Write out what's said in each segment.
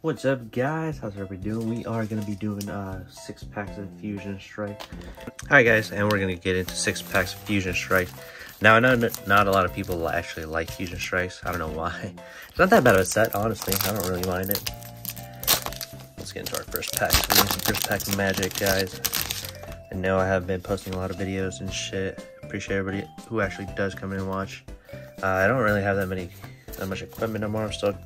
What's up, guys? How's everybody doing? We are going to be doing uh, six packs of Fusion Strike. Hi, guys, and we're going to get into six packs of Fusion Strike. Now, I know not a lot of people actually like Fusion Strikes. I don't know why. It's not that bad of a set, honestly. I don't really mind it. Let's get into our first pack. We're some first pack Magic, guys. I know I have been posting a lot of videos and shit. Appreciate everybody who actually does come in and watch. Uh, I don't really have that many, that much equipment no more. I'm still,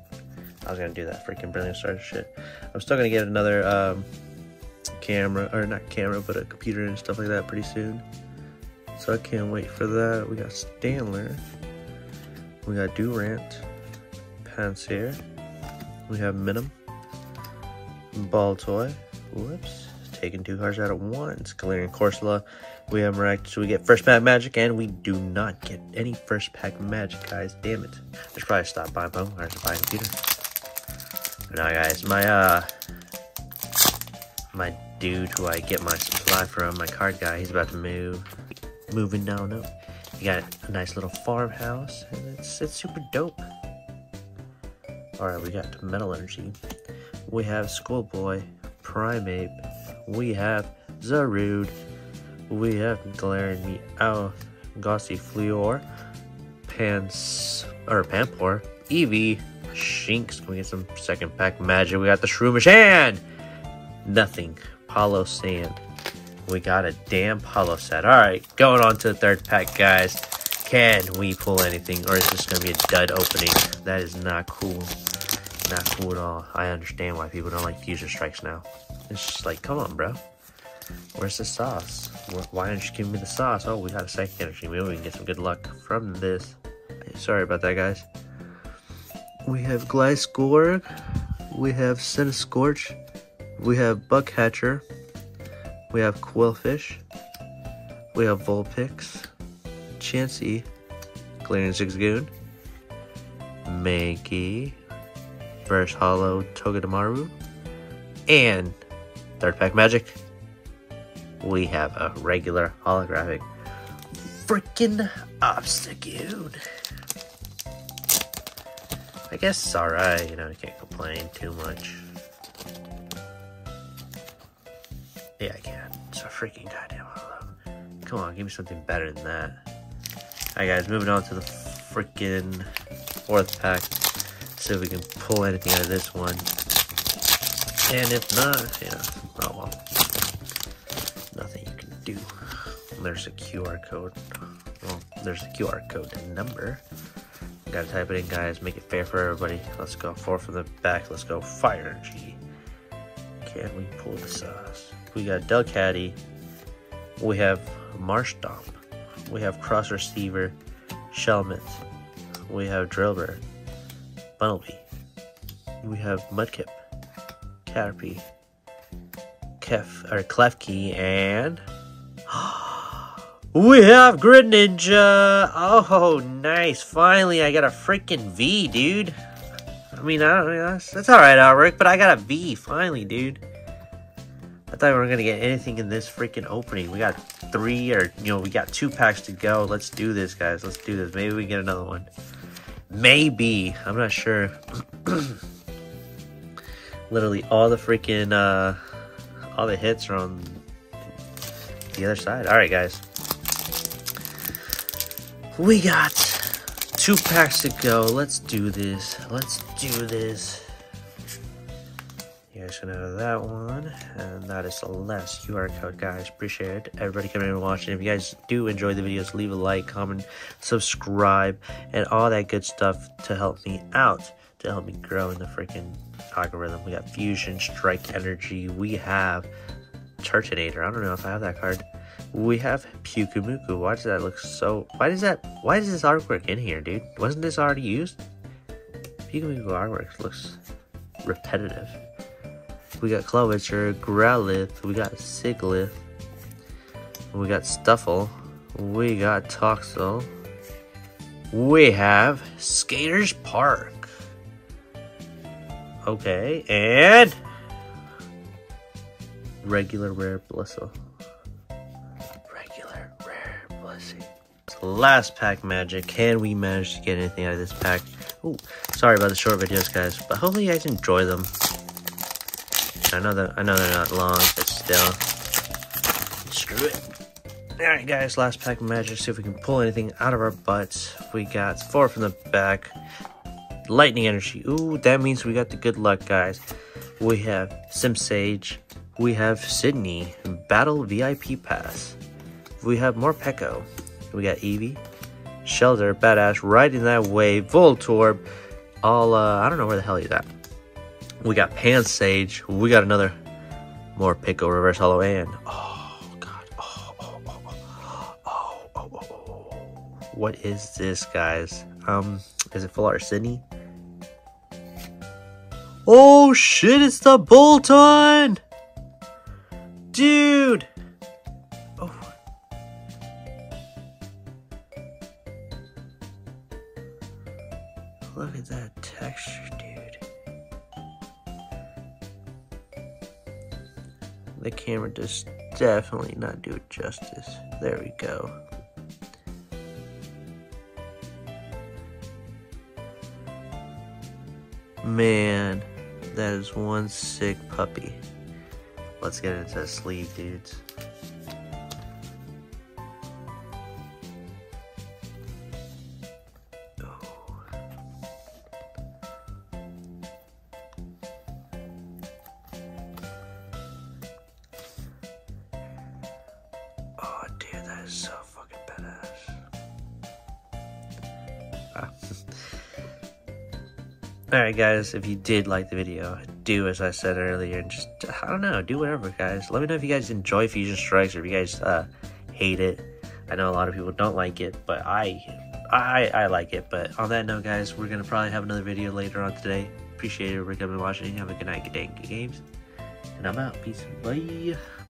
I was gonna do that freaking Brilliant Stars shit. I'm still gonna get another um, camera, or not camera, but a computer and stuff like that pretty soon. So I can't wait for that. We got Stantler. We got Durant. Pansear, We have Minim. Baltoy. Whoops. Taking two cards out at once. Galarian Corsola. We have Miraculous. So we get first pack magic, and we do not get any first pack magic, guys. Damn it. I should probably stop buying Pokemon or just buy a computer. Now, guys, my, uh, my dude who I get my supply from, my card guy, he's about to move moving down up. You got a nice little farmhouse, and it's it's super dope. Alright, we got Metal Energy. We have Schoolboy, Primeape. We have Zarude. We have Galarian Meow, Gossifleur, Pans, or Pampor, Eevee, Shinx. Can we get some second pack magic? We got the Shroomish nothing. Palossand. We got a damn Palo set. Alright, going on to the third pack, guys. Can we pull anything, or is this going to be a dud opening? That is not cool. Not cool at all. I understand why people don't like Fusion Strikes now. It's just like, come on, bro. Where's the sauce? Why aren't you giving me the sauce? Oh, we got a second energy. Maybe we can get some good luck from this. Sorry about that, guys. We have Gliscor. We have Centiskorch. We have Buckhatcher. We have Qwilfish. We have Vulpix. Chansey. Galarian Zigzagoon. Mankey. First Holo Togedemaru. And third pack magic. We have a regular holographic freaking Obstagoon. I guess it's alright, you know, I can't complain too much. Yeah, I can. It's a freaking goddamn holo. Come on, give me something better than that. Alright guys, moving on to the freaking fourth pack. See if we can pull anything out of this one. And if not, yeah, oh well. Nothing you can do. There's a QR code. Well, there's a QR code and number. Gotta type it in, guys. Make it fair for everybody. Let's go. Four from the back. Let's go. Fire energy. Can we pull the sauce? We got Delcatty. We have Marshtomp. We have Cross Receiver. Shelmet. We have Drillbur. Bunnelby. We have Mudkip. Caterpie. Kef or Klefki and we have Greninja. Oh, nice! Finally, I got a freaking V, dude. I mean, I don't. That's, that's all right, artwork, but I got a V finally, dude. I thought we weren't gonna get anything in this freaking opening. We got three, or you know, we got two packs to go. Let's do this, guys. Let's do this. Maybe we get another one. Maybe. I'm not sure. Literally, all the freaking, uh, all the hits are on the other side. All right, guys. We got two packs to go. Let's do this. Let's do this. You guys can have that one. And that is the last QR code, guys. Appreciate it. Everybody coming in and watching. If you guys do enjoy the videos, leave a like, comment, subscribe, and all that good stuff to help me out. To help me grow in the freaking algorithm. We got Fusion, Strike Energy. We have Turtonator. I don't know if I have that card. We have Pyukumuku. Why does that look so... Why does that... Why is this artwork in here, dude? Wasn't this already used? Pyukumuku artwork looks repetitive. We got Clawitzer, Growlithe. We got Sigilyph. We got Stufful. We got Toxel. We have Skaters Park. Okay, and regular rare Blistle. Last pack magic. Can we manage to get anything out of this pack? Oh, sorry about the short videos, guys, but hopefully you guys enjoy them. I know that I know they're not long, but still. Screw it. Alright guys, last pack of magic, see if we can pull anything out of our butts. We got four from the back. Lightning energy. Ooh, that means we got the good luck, guys. We have Simisage. We have Sidney. Battle VIP Pass. We have Morpeko. We got Eevee. Shelter, Badass, riding that wave. Voltorb. All, uh, I don't know where the hell he's at. We got Pansage. We got another more Morpeko Reverse Holo and. Oh, God. Oh, oh, oh, oh, oh, oh, oh, oh. What is this, guys? Um, is it Full Art Sidney? Oh shit, it's the Boltund! Dude! At that texture, dude. The camera does definitely not do it justice. There we go. Man, that is one sick puppy. Let's get into sleeve, dudes. Is so fucking badass. Alright guys, if you did like the video, do as I said earlier and just, I don't know, do whatever guys. Let me know if you guys enjoy Fusion Strikes or if you guys uh, hate it. I know a lot of people don't like it, but I, I, I like it. But on that note guys, we're going to probably have another video later on today. Appreciate it for coming and watching. Have a good night, good day, good games. And I'm out. Peace. Bye.